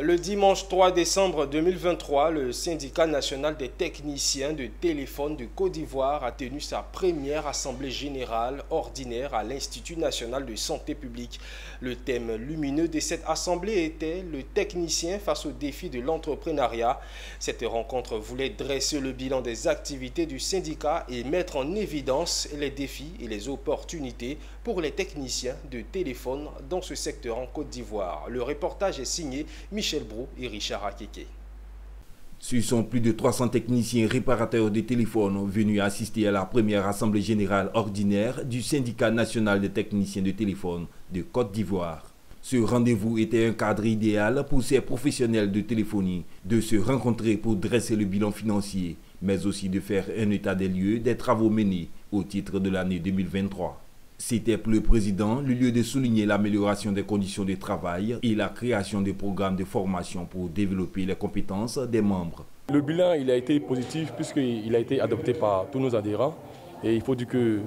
Le dimanche 3 décembre 2023, le syndicat national des techniciens de téléphone de Côte d'Ivoire a tenu sa première assemblée générale ordinaire à l'Institut national de santé publique. Le thème lumineux de cette assemblée était le technicien face aux défis de l'entrepreneuriat. Cette rencontre voulait dresser le bilan des activités du syndicat et mettre en évidence les défis et les opportunités pour les techniciens de téléphone dans ce secteur en Côte d'Ivoire. Le reportage est signé Michel Michel Brou et Richard Akeke. Ce sont plus de 300 techniciens réparateurs de téléphones venus assister à la première assemblée générale ordinaire du syndicat national des techniciens de téléphone de Côte d'Ivoire. Ce rendez-vous était un cadre idéal pour ces professionnels de téléphonie de se rencontrer pour dresser le bilan financier, mais aussi de faire un état des lieux des travaux menés au titre de l'année 2023. C'était pour le président le lieu de souligner l'amélioration des conditions de travail et la création de programmes de formation pour développer les compétences des membres. Le bilan il a été positif puisqu'il a été adopté par tous nos adhérents et il faut dire que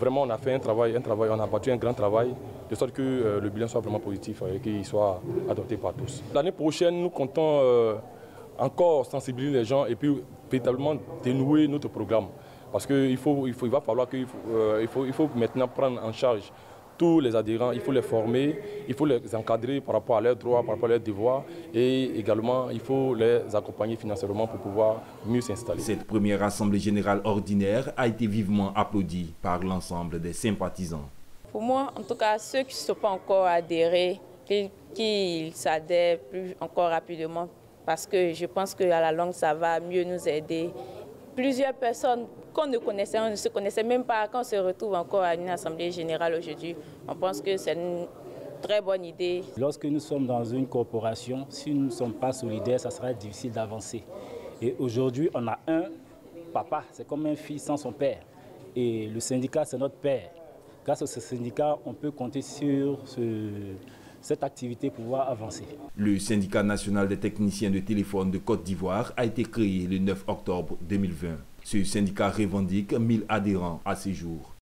vraiment on a fait un travail, un travail, on a battu un grand travail de sorte que euh, le bilan soit vraiment positif et qu'il soit adopté par tous. L'année prochaine, nous comptons euh, encore sensibiliser les gens et puis véritablement dénouer notre programme. Parce qu'il faut, il faut, il va falloir qu'il faut, euh, il faut, il faut maintenant prendre en charge tous les adhérents, il faut les former, il faut les encadrer par rapport à leurs droits, par rapport à leurs devoirs et également il faut les accompagner financièrement pour pouvoir mieux s'installer. Cette première assemblée générale ordinaire a été vivement applaudie par l'ensemble des sympathisants. Pour moi, en tout cas, ceux qui ne sont pas encore adhérés, qu'ils s'adhèrent plus encore rapidement parce que je pense qu'à la longue, ça va mieux nous aider. Plusieurs personnes qu'on ne connaissait, on ne se connaissait même pas. Quand on se retrouve encore à une assemblée générale aujourd'hui, on pense que c'est une très bonne idée. Lorsque nous sommes dans une corporation, si nous ne sommes pas solidaires, ça sera difficile d'avancer. Et aujourd'hui, on a un papa, c'est comme un fils sans son père. Et le syndicat, c'est notre père. Grâce à ce syndicat, on peut compter sur cette activité pouvoir avancer. Le syndicat national des techniciens de téléphone de Côte d'Ivoire a été créé le 9 octobre 2020. Ce syndicat revendique 1000 adhérents à ce jour.